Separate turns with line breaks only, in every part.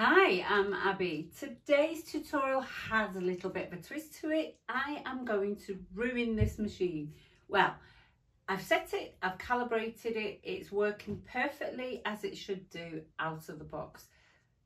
Hi, I'm Abi. Today's tutorial has a little bit of a twist to it. I am going to ruin this machine. Well, I've set it, I've calibrated it, it's working perfectly as it should do out of the box.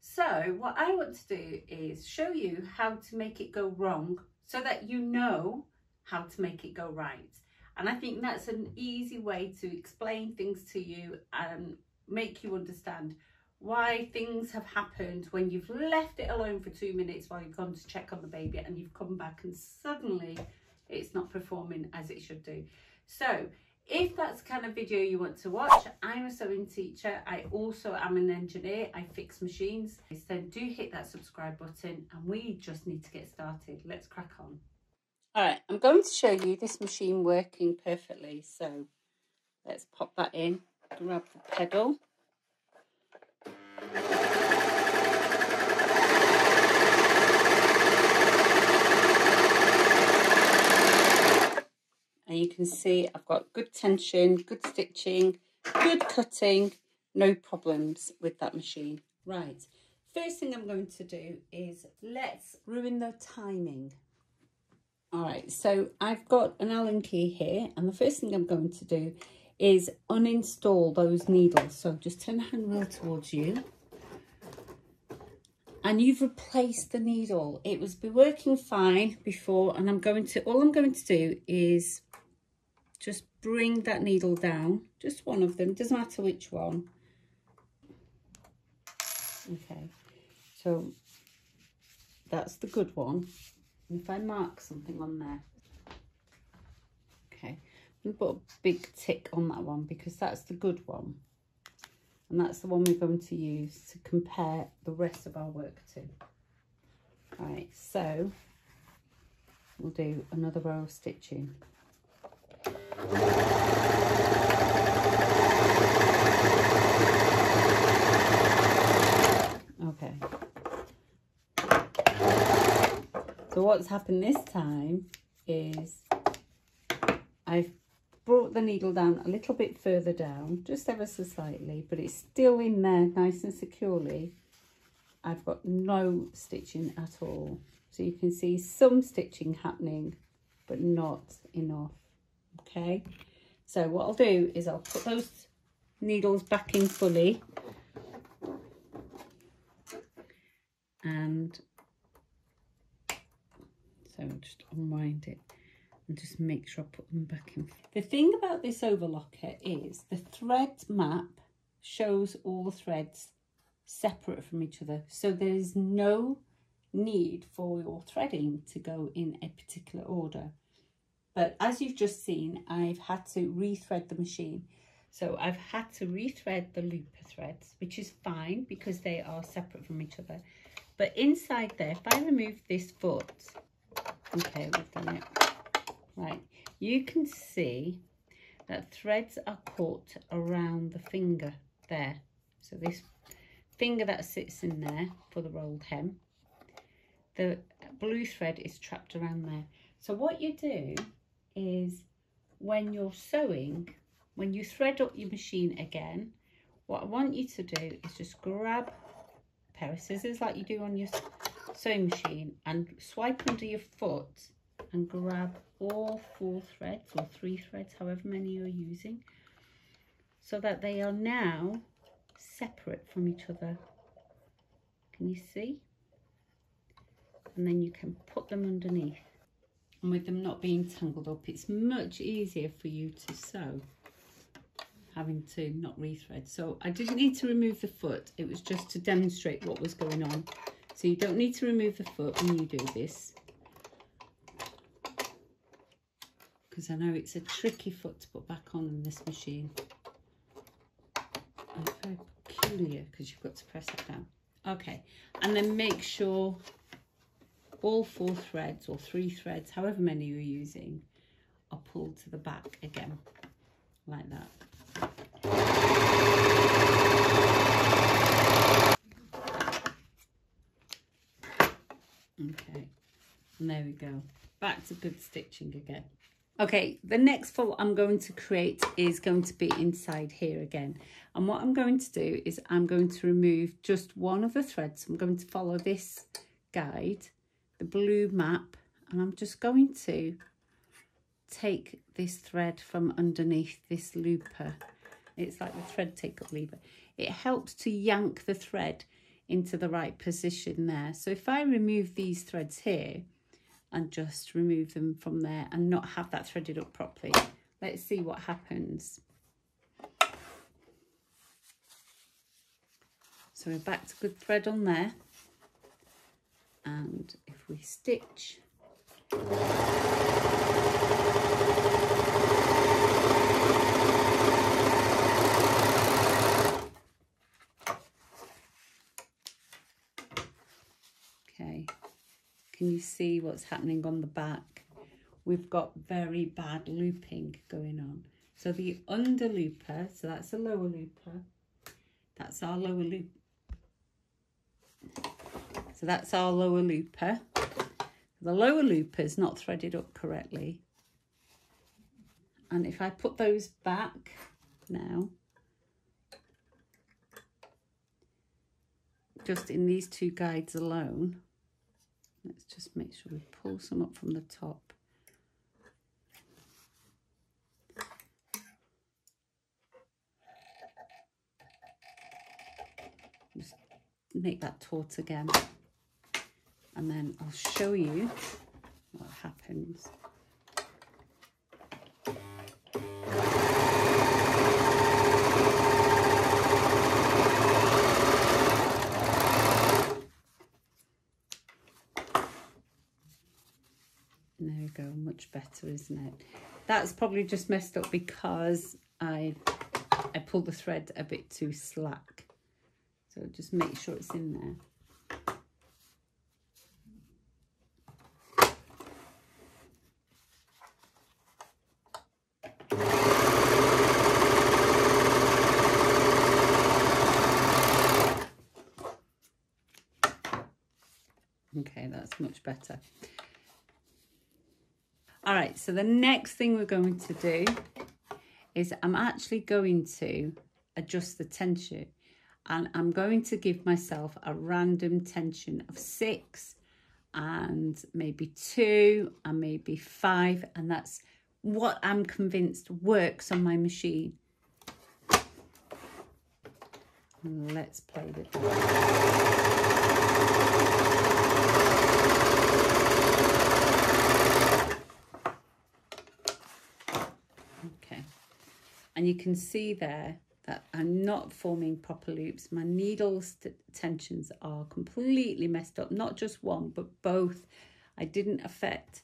So what I want to do is show you how to make it go wrong so that you know how to make it go right. And I think that's an easy way to explain things to you and make you understand why things have happened when you've left it alone for two minutes while you've gone to check on the baby and you've come back and suddenly it's not performing as it should do. So if that's kind of video you want to watch, I'm a sewing teacher. I also am an engineer. I fix machines. So do hit that subscribe button and we just need to get started. Let's crack on. All right, I'm going to show you this machine working perfectly. So let's pop that in, grab the pedal. And you can see I've got good tension, good stitching, good cutting, no problems with that machine. Right, first thing I'm going to do is let's ruin the timing. All right, so I've got an Allen key here and the first thing I'm going to do is uninstall those needles. So just turn the handle towards you and you've replaced the needle. It was be working fine before and I'm going to, all I'm going to do is just bring that needle down, just one of them, doesn't matter which one. Okay, so that's the good one. And if I mark something on there, okay, I'm put a big tick on that one because that's the good one. And that's the one we're going to use to compare the rest of our work to. Right, so we'll do another row of stitching. Okay. So what's happened this time is I've brought the needle down a little bit further down, just ever so slightly, but it's still in there nice and securely. I've got no stitching at all. So you can see some stitching happening, but not enough okay so what I'll do is I'll put those needles back in fully and so I'll just unwind it and just make sure I put them back in. The thing about this overlocker is the thread map shows all the threads separate from each other so there is no need for your threading to go in a particular order. But as you've just seen, I've had to rethread the machine. So I've had to rethread the looper threads, which is fine because they are separate from each other. But inside there, if I remove this foot, okay, we've done it. Right, you can see that threads are caught around the finger there. So this finger that sits in there for the rolled hem, the blue thread is trapped around there. So what you do is when you're sewing, when you thread up your machine again, what I want you to do is just grab a pair of scissors like you do on your sewing machine and swipe under your foot and grab all four threads or three threads, however many you're using, so that they are now separate from each other. Can you see? And then you can put them underneath and with them not being tangled up it's much easier for you to sew having to not rethread. So I didn't need to remove the foot. It was just to demonstrate what was going on. So you don't need to remove the foot when you do this. Because I know it's a tricky foot to put back on in this machine. It's very peculiar because you've got to press it down. Okay and then make sure all four threads or three threads, however many you're using, are pulled to the back again, like that. Okay, and there we go. Back to good stitching again. Okay, the next fold I'm going to create is going to be inside here again. And what I'm going to do is I'm going to remove just one of the threads. I'm going to follow this guide, the blue map, and I'm just going to take this thread from underneath this looper. It's like the thread take-up lever. It helps to yank the thread into the right position there. So if I remove these threads here and just remove them from there and not have that threaded up properly, let's see what happens. So we're back to good thread on there. Stitch, Okay, can you see what's happening on the back? We've got very bad looping going on. So the under looper, so that's the lower looper, that's our lower loop. So that's our lower looper. The lower looper is not threaded up correctly. And if I put those back now, just in these two guides alone, let's just make sure we pull some up from the top. Just make that taut again and then I'll show you what happens. There we go, much better, isn't it? That's probably just messed up because I I pulled the thread a bit too slack. So just make sure it's in there. Okay, that's much better. All right, so the next thing we're going to do is I'm actually going to adjust the tension and I'm going to give myself a random tension of six and maybe two and maybe five and that's what I'm convinced works on my machine. Let's play with that. and you can see there that I'm not forming proper loops. My needle tensions are completely messed up, not just one, but both. I didn't affect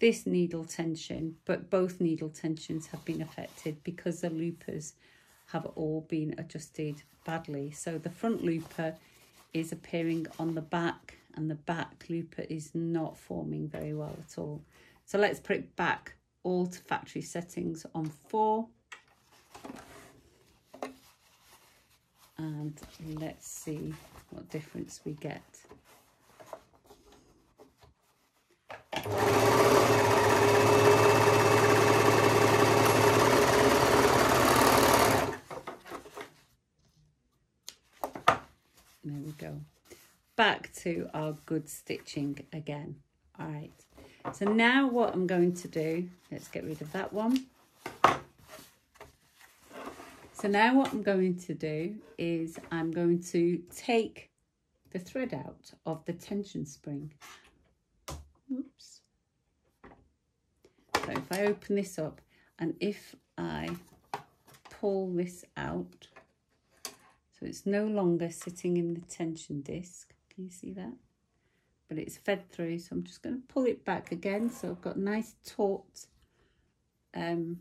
this needle tension, but both needle tensions have been affected because the loopers have all been adjusted badly. So the front looper is appearing on the back and the back looper is not forming very well at all. So let's put it back all to factory settings on four. And let's see what difference we get. There we go. Back to our good stitching again. All right. So now what I'm going to do, let's get rid of that one. So now what I'm going to do is I'm going to take the thread out of the tension spring. Oops. So if I open this up and if I pull this out, so it's no longer sitting in the tension disc. Can you see that? But it's fed through, so I'm just going to pull it back again. So I've got nice taut um,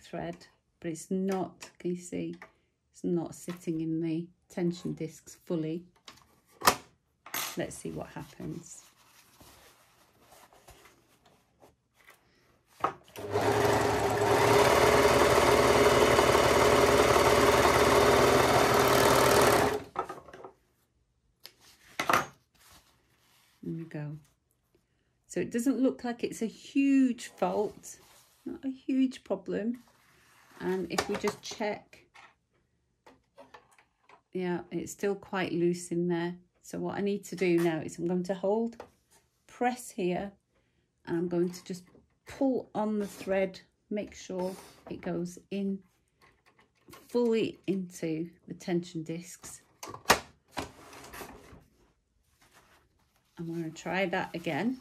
thread but it's not, can you see, it's not sitting in the tension discs fully. Let's see what happens. There we go. So it doesn't look like it's a huge fault not a huge problem. And if we just check, yeah, it's still quite loose in there. So what I need to do now is I'm going to hold, press here, and I'm going to just pull on the thread, make sure it goes in fully into the tension discs. I'm going to try that again.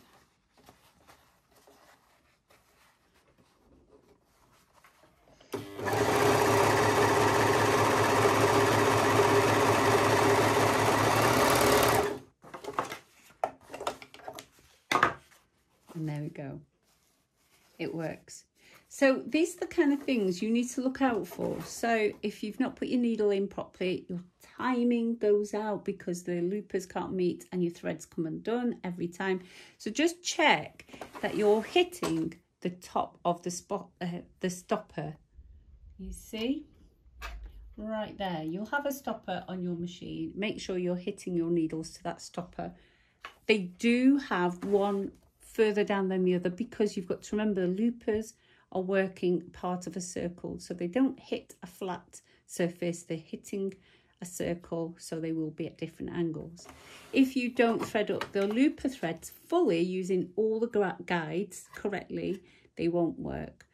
Go. It works. So these are the kind of things you need to look out for. So if you've not put your needle in properly, your timing goes out because the loopers can't meet and your threads come undone every time. So just check that you're hitting the top of the spot, uh, the stopper. You see? Right there. You'll have a stopper on your machine. Make sure you're hitting your needles to that stopper. They do have one further down than the other because you've got to remember the loopers are working part of a circle. So they don't hit a flat surface they're hitting a circle so they will be at different angles. If you don't thread up the looper threads fully using all the guides correctly they won't work.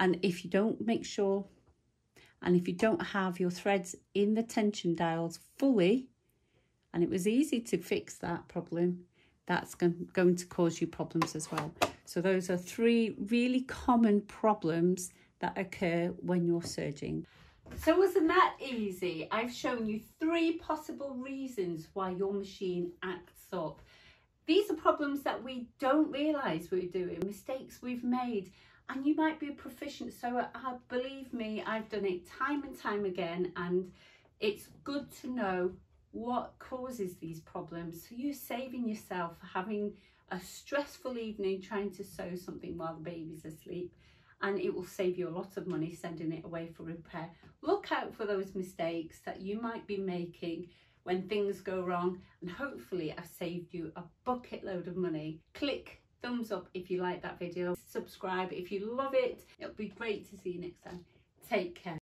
And if you don't make sure and if you don't have your threads in the tension dials fully and it was easy to fix that problem that's going to cause you problems as well. So those are three really common problems that occur when you're serging. So wasn't that easy? I've shown you three possible reasons why your machine acts up. These are problems that we don't realise we're doing, mistakes we've made. And you might be a proficient sewer. Uh, believe me, I've done it time and time again. And it's good to know what causes these problems. So you're saving yourself having a stressful evening trying to sew something while the baby's asleep and it will save you a lot of money sending it away for repair. Look out for those mistakes that you might be making when things go wrong and hopefully I've saved you a bucket load of money. Click thumbs up if you like that video, subscribe if you love it. It'll be great to see you next time. Take care.